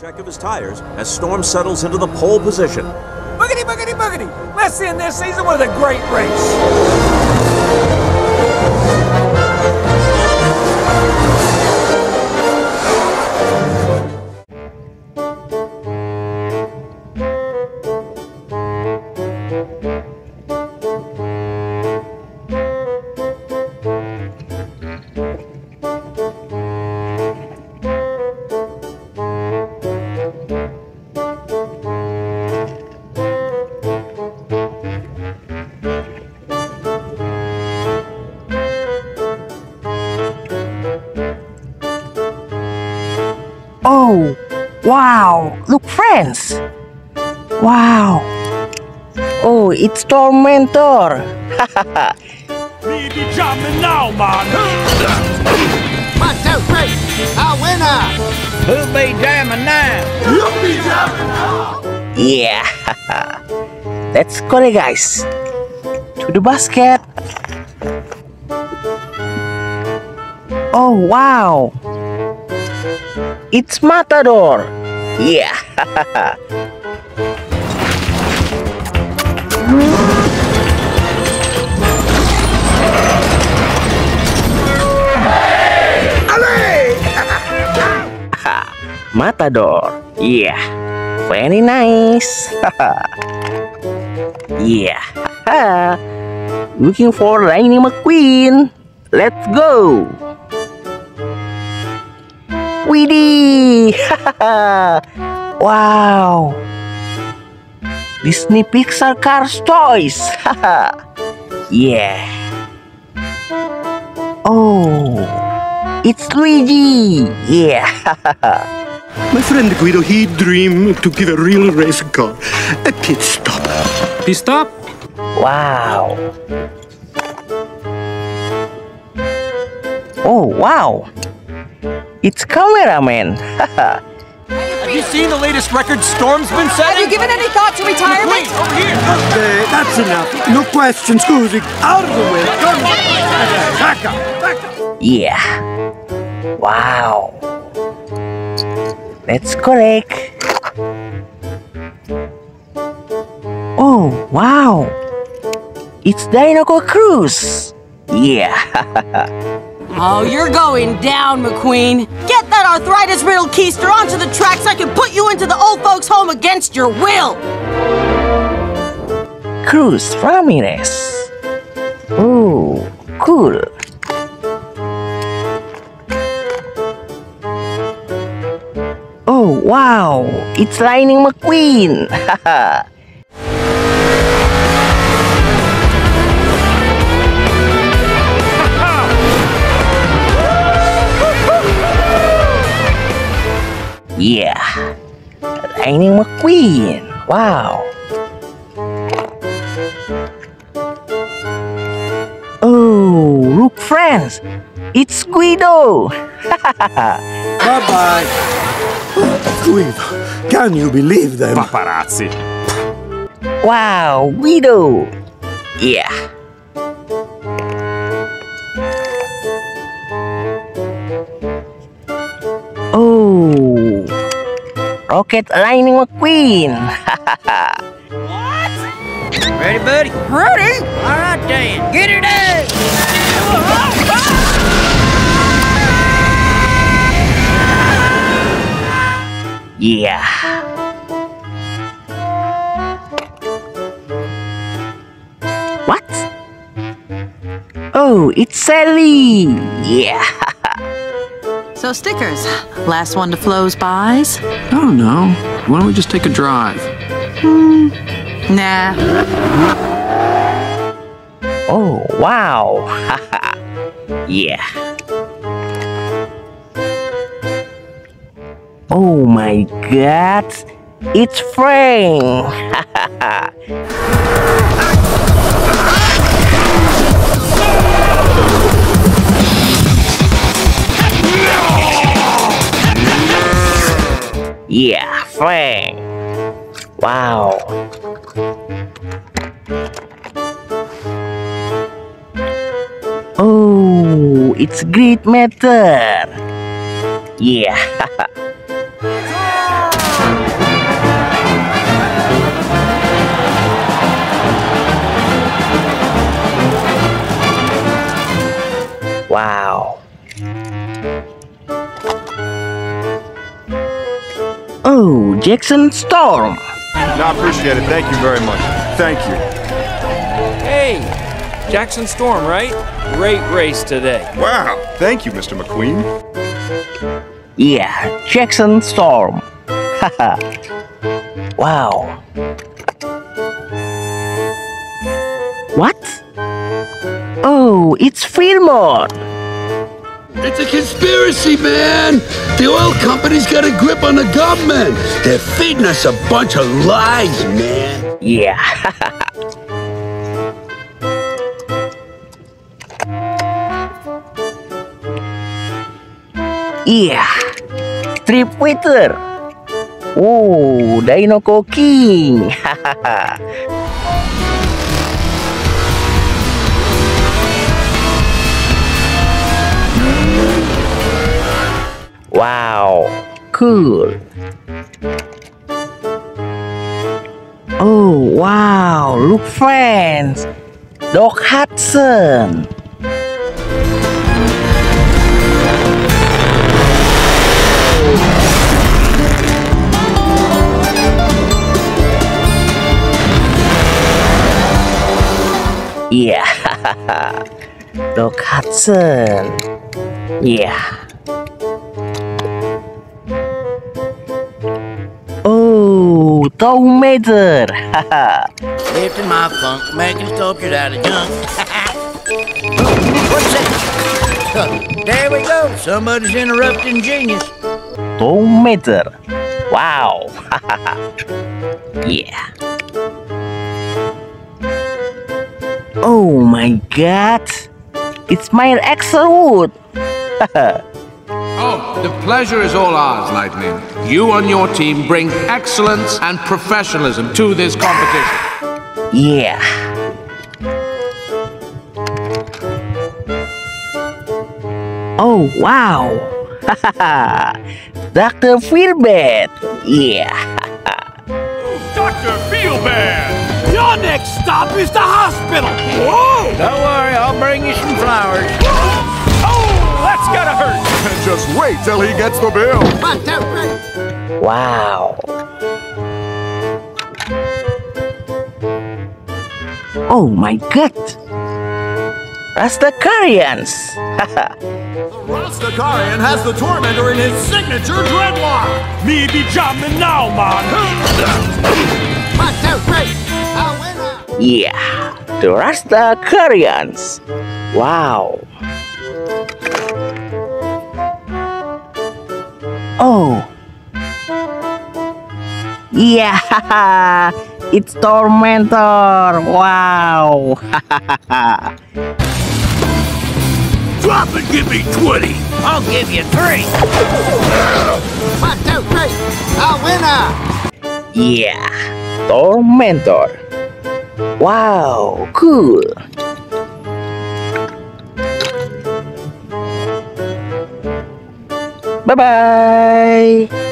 Check of his tires as Storm settles into the pole position. Boogity, boogity, boogity! Let's end this season with a great race! Wow! Look, friends! Wow! Oh, it's Tormentor! We be jumping now, man! One, two, three. A winner. Who'll be jamming now? Yeah! Let's go, guys! To the basket! Oh, wow! It's Matador! Yeah! Matador. Yeah. Very nice. yeah. Looking for Lightning McQueen. Let's go. Widih. wow. Disney Pixar Cars toys. yeah. Oh. It's Luigi. Yeah. My friend Guido, he dreamed to give a real race car a pit stop. Pit stop? Wow. Oh, wow. It's cameraman. Have you seen the latest record Storm's been setting? Have you given any thought to retirement? Wait, over here! Uh, that's enough. No questions, scusi. Out of the way. Come on. Back up. Back up. yeah. Wow. Let's correct. Oh, wow. It's Dinoco Cruz. Yeah. Oh, you're going down, McQueen. Get that arthritis riddled keister onto the track so I can put you into the old folks' home against your will. Cruz Ramirez. Oh, cool. Oh, wow. It's Lightning McQueen. yeah. Lightning McQueen. Wow. Oh, look, friends. It's Guido. Bye-bye. Guido, can you believe them? Paparazzi. Wow, Guido. Yeah. Rocket Lightning McQueen. what? Ready, buddy? Ready? All right, Dan. Get it up! yeah. What? Oh, it's Sally. Yeah. So stickers. Last one to Flo's buys? I don't know. Why don't we just take a drive? Hmm. Nah. Oh, wow. yeah. Oh my god. It's Frank. yeah, Frank. Wow. Oh, it's great matter. Yeah. Oh, Jackson Storm. No, I appreciate it. Thank you very much. Thank you. Hey, Jackson Storm, right? Great race today. Wow. Thank you, Mr. McQueen. Yeah, Jackson Storm. Haha. wow. What? Oh, it's Fillmore. It's a conspiracy, man! The oil company's got a grip on the government! They're feeding us a bunch of lies, man! Yeah. Iya, Strip Fighter. Oh, Dino King. wow, cool. Oh, wow, look friends. Doc Hudson. Yeah. Doc Hudson. Yeah. Tow Mater. Lifting my funk, making sculptures out of junk. What's that? There we go. Somebody's interrupting genius. Tow Mater. Wow. yeah. Oh my god. It's Miles Axlerod. Oh, the pleasure is all ours, Lightning. You and your team bring excellence and professionalism to this competition. yeah. Oh wow. Dr. Feelbad. Yeah. Dr. Feelbad! Your next stop is the hospital! Whoa! Don't worry, I'll bring you some flowers. Just wait till he gets the bill. One, two, three. Wow. Oh my god. Rastafarians. Rastafarian has the Tormentor in his signature dreadlock. Me be jamming now, man! One, two, three. A winner. yeah. The Rastafarians. Wow. Oh. Yeah. It's Tormentor. Wow. Drop and give me 20! I'll give you three. One, two, three. A winner. Yeah, Tormentor. Wow, cool. Bye-bye.